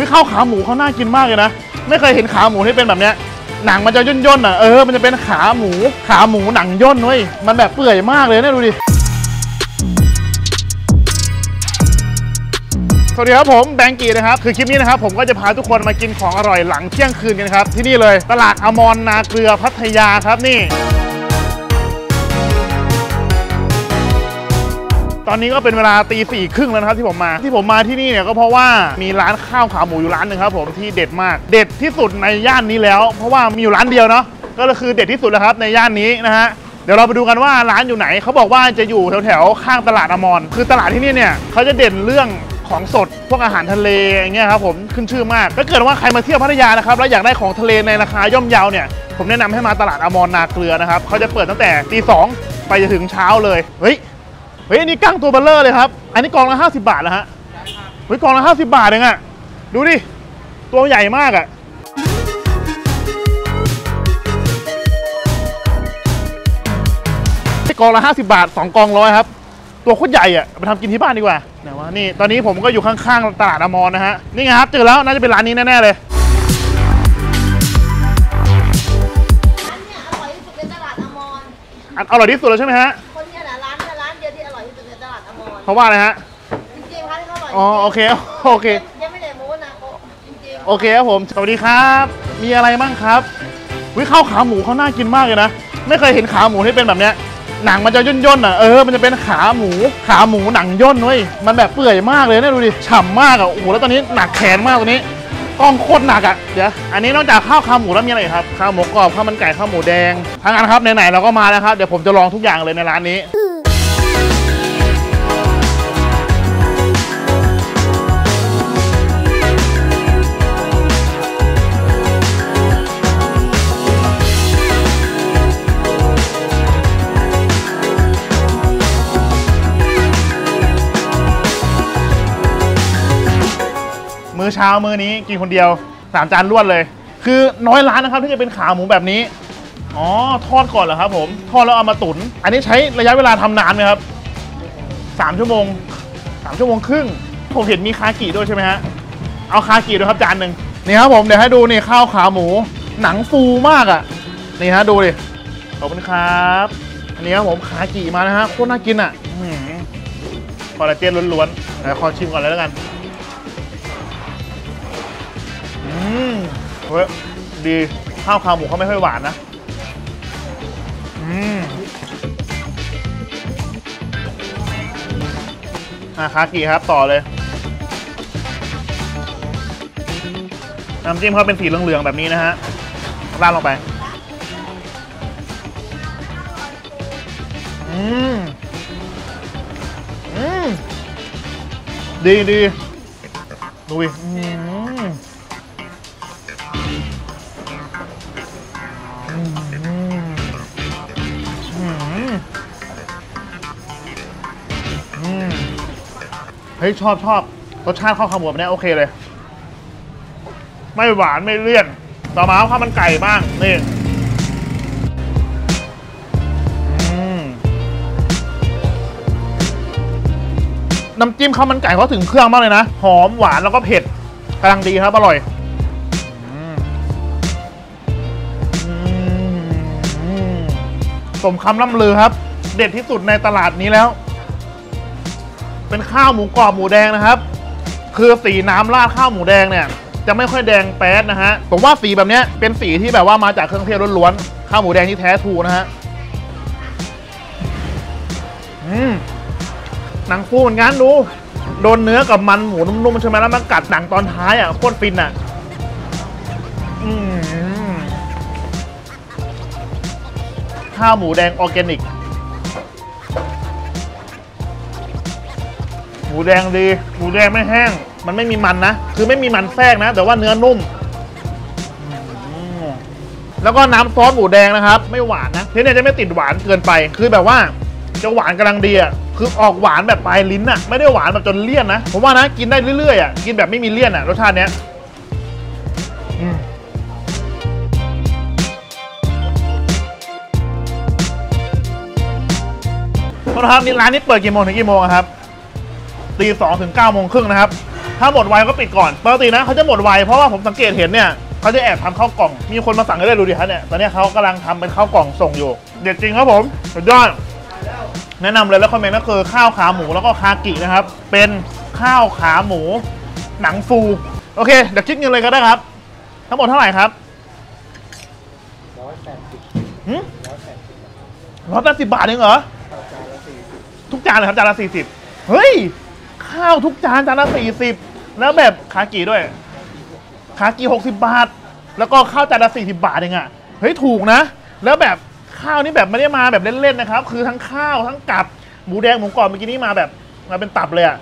วิข้าวขาหมูเขาน่ากินมากเลยนะ ไม่เคยเห็นขาหมูที่เป็นแบบเนี้ยหนังมันจะย่นๆอะเออมันจะเป็นขาหมูขาหมูหนังย่นเว้ยมันแบบเปื่อยมากเลยเนี่ยดูดิสวัสดีครับผมแบงกี้นะครับคือคลิปนี้นะครับผมก็จะพาทุกคนมากินของอร่อยหลังเที่ยงคืนกันครับที่นี่เลยตลาดอมรนาเกลือพัทยาครับนี่ ตอนนี้ก็เป็นเวลาตีสี่ครึ่งแล้วนะครับที่ผมมา ที่ผมมาที่นี่เนี่ยก็เพราะว่ามีร้านข้าวขาหมูอยู่ร้านหนึ่งครับผมที่เด็ดมาก เด็ดที่สุดในย่านนี้แล้ว เพราะว่ามีอยู่ร้านเดียวเนาะก็คือเด็ดที่สุดแล้วครับในย่านนี้นะฮะเดี๋ยวเราไปดูกันว่าร้านอยู่ไหนเขาบอกว่าจะอยู่แถวๆข้างตลาดอมรคือตลาดที่นี่เนี่ยเขาจะเด่นเรื่องของสดพวกอาหารทะเลอย่างเงี้ยครับผมขึ้นชื่อมากถ้าเกิดว่าใครมาเที่ยวพัทยานะครับแล้วอยากได้ของทะเลในราคาย่อมเยาเนี่ยผมแนะนำให้มาตลาดอมรนาเกลือนะครับเขาจะเปิดตั้งแต่ตีสองไปจนถึงเช้าเลยเฮ้ย เฮ้ยอันนี้กั้งตัวเบลเลอร์เลยครับ อันนี้กองละ50บาทแล้วฮะเฮ้ยกองละ50บาทเองอะดูดิ ตัวใหญ่มากอะนี่กองละ50บาท2กองร้อยครับ ตัวโคตรใหญ่อะเอาไปทำกินที่บ้านดีกว่าไหนวะนี่ตอนนี้ผมก็อยู่ข้างๆตลาดอมรนะฮะนี่ไงครับเจอแล้วน่าจะเป็นร้านนี้แน่ๆเลยร้านเนี่ยอร่อยที่สุดในตลาดอมรอันอร่อยที่สุดแล้วใช่ไหมฮะ เพราะว่าอะไรฮะจริงๆร้านที่เขาอร่อยอ๋อโอเคโอเค ยังไม่ได้โม้นะโกจริงโอเคครับผม สวัสดีครับ มีอะไรบ้างครับวิข้าวขาหมูเขาน่ากินมากเลยนะ ไม่เคยเห็นขาหมูที่เป็นแบบเนี้ย หนังมันจะย่นๆอะ เออ มันจะเป็นขาหมู ขาหมูหนังย่นเว้ย มันแบบเปื่อยมากเลยเนี่ยดูดิ ฉ่ำมากอะ โอ้โห แล้วตอนนี้หนักแขนมากตัวนี้กล้องโคตรหนักอะ เดี๋ยว อันนี้นอกจากข้าวขาหมูแล้วมีอะไรอีกครับ ข้าวหมูกรอบ ข้าวมันไก่ ข้าวหมูแดงทางนั้นครับไหนๆเราก็มาแล้วครับ เดี๋ยวผมจะลองทุกอย่างเลยในร้านนี้ อเช้ามื้อนี้กินคนเดียวสามจานรวดเลย คือน้อยร้านนะครับที่จะเป็นขาหมูแบบนี้อ๋อทอดก่อนเหรอครับผมทอดแล้วเอามาตุน อันนี้ใช้ระยะเวลาทำนานไหมครับสามชั่วโมงสามชั่วโมงครึ่งผมเห็นมีคากิด้วยใช่ไหมฮะเอาคากิด้วยครับจานหนึ่งนี่ครับผมเดี๋ยวให้ดูนี่ข้าวขาหมู หนังฟูมากอะนี่ฮะดูดิขอบคุณครับอันนี้ครับผมคากิมานะฮะโคตรน่ากินอะคอหือคอลลาเจนล้วนๆเดี๋ยวขอชิมก่อนเลยแล้วกัน อืมเฮ้ยดีข้าวขาหมูเขาไม่ค่อยหวานนะ อืมอะคากิครับต่อเลย น้ำจิ้มเขาเป็นสีเหลืองๆแบบนี้นะฮะราดลงไปอืมอืมดีดีดูดิ เฮ้ยชอบชอบรสชาติข้าวขาหมูแบบนี้โอเคเลย ไม่หวานไม่เลี่ยน ต่อมาข้าวมันไก่บ้างนี่น้ำจิ้มข้าวมันไก่เขาถึงเครื่องมากเลยนะ หอมหวานแล้วก็เผ็ดกำลังดีครับ อร่อยสมคำล่ำลือครับ เด็ดที่สุดในตลาดนี้แล้ว เป็นข้าวหมูกรอบหมูแดงนะครับ คือสีน้ำราดข้าวหมูแดงเนี่ย จะไม่ค่อยแดงแป๊ดนะฮะผมว่าสีแบบเนี้ยเป็นสีที่แบบว่ามาจากเครื่องเทศล้วนๆข้าวหมูแดงที่แท้ทูนะฮะอืมหนังฟูเหมือนกันดู โดนเนื้อกับมันหมูนุ่มๆใช่ไหมแล้วมันกัดหนังตอนท้ายอะโคตรฟินอะข้าวหมูแดงออร์แกนิก หมูแดงดีหมูแดงไม่แห้ง มันไม่มีมันนะ คือไม่มีมันแทรกนะ แต่ว่าเนื้อนุ่มมแล้วก็น้ำซอสหมูแดงนะครับ ไม่หวานนะที่เนี่ยจะไม่ติดหวานเกินไป คือแบบว่าจะหวานกำลังดีอะคือออกหวานแบบปลายลิ้นอะ ไม่ได้หวานแบบจนเลี่ยนนะ ผมว่านะกินได้เรื่อยๆอะ กินแบบไม่มีเลี่ยนอะรสชาติเนี้ยโทษครับนี่ร้านนี้เปิดกี่โมงถึงกี่โมงครับ ตีสองถึงเก้าโมงครึ่งนะครับ ถ้าหมดไวก็ปิดก่อนปกตินะเขาจะหมดไวเพราะว่าผมสังเกตเห็นเนี่ยเขาจะแอบทำข้าวกล่อง มีคนมาสั่งให้ได้ดูดิฮะเนี่ยตอนนี้เขากำลังทำเป็นข้าวกล่องส่งอยู่ เด็ดจริงครับผมสุดยอดแนะนำเลยแล้วคอมเมนต์ก็คือข้าวขาหมูแล้วก็คากินะครับ เป็นข้าวขาหมู หนังฟู โอเค เดี๋ยวคิดเงินเลยก็ได้ครับ ทั้งหมดเท่าไหร่ครับร้อยแปดสิบหืมร้อยแปดสิบร้อยแปดสิบบาทเองเหรอข้าวจานละสี่สิบทุกจานเลยครับจานละสี่สิบเฮ้ย ข้าวทุกจานจานละสี่สิบแล้วแบบคากิด้วยคากิหกสิบบาท แล้วก็ข้าวจานละสี่สิบาทเองอะเฮ้ยถูกนะ แล้วแบบข้าวนี่แบบไม่ได้มาแบบเล่นๆนะครับ คือทั้งข้าวทั้งกับหมูแดงหมูกรอบเมื่อกี้นี้มาแบบมาเป็นตับเลยอะ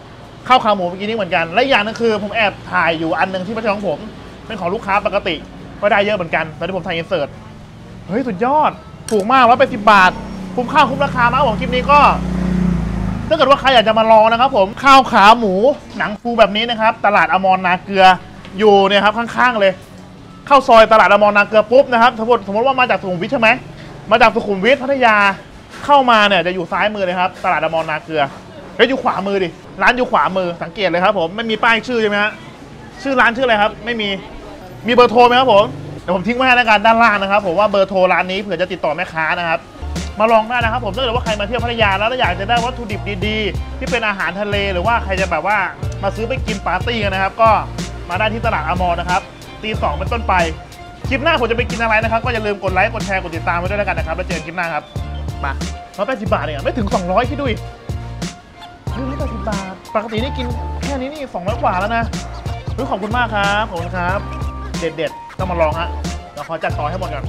ข้าวขาหมูเมื่อกี้นี้เหมือนกัน และอีกอย่างนึงคือผมแอบถ่ายอยู่อันหนึ่งที่ไม่ใช่ของผม เป็นของลูกค้าปกติ ก็ได้เยอะเหมือนกันตอนที่ผมถ่ายอินเสิร์ตเฮ้ยสุดยอด ถูกมากร้อยแปดสิบบาท คุ้มค่าคุ้มราคามากผมคลิปนี้ก็ ถ้าเกิดว่าใครอยากจะมาลองนะครับผมข้าวขาหมูหนังฟูแบบนี้นะครับ ตลาดอมรนาเกลืออยู่เนี่ยครับข้างๆเลยเข้าซอยตลาดอมรนาเกลือปุ๊บนะครับสมมติสมมติว่ามาจากสุขุมวิทใช่ไหมมาจากสุขุมวิทพัทยาเข้ามาเนี่ยจะอยู่ซ้ายมือเลยครับ ตลาดอมรนาเกลือเฮ้ยอยู่ขวามือดิร้านอยู่ขวามือสังเกตเลยครับ ผมไม่มีป้ายชื่อใช่ไหมฮะชื่อร้านชื่ออะไรครับ ไม่มีมีเบอร์โทรไหมครับผมเดี๋ยวผมทิ้งไว้ให้แล้วกันด้านล่างนะครับ ผมว่าเบอร์โทรร้านนี้เผื่อจะติดต่อแม่ค้านะครับ มาลองได้นะครับผมถ้าเกิดว่าใครมาเที่ยวพัทยาแล้วอยากจะได้วัตถุดิบดีๆ ที่เป็นอาหารทะเลหรือว่าใครจะแบบว่ามาซื้อไปกินปาร์ตี้กันนะครับ ก็มาได้ที่ตลาดอมรนะครับตีสองเป็นต้นไปคลิปหน้าผมจะไปกินอะไรนะครับ ก็อย่าลืมกดไลค์กดแชร์กดติดตามไว้ด้วยแล้วกันนะครับแล้วเจอกันคลิปหน้าครับมาร้อยแปดสิบบาทเองไม่ถึง200คิดดูดิร้อยแปดสิบบาทปกตินี่กินแค่นี้นี่สองร้อยกว่าแล้วนะเฮ้ยขอบคุณมากครับขอบคุณครับ เด็ดๆต้องมาลองฮะเดี๋ยวขอจัดต่อให้หมดก่อน